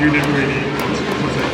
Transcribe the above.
you didn't really, was it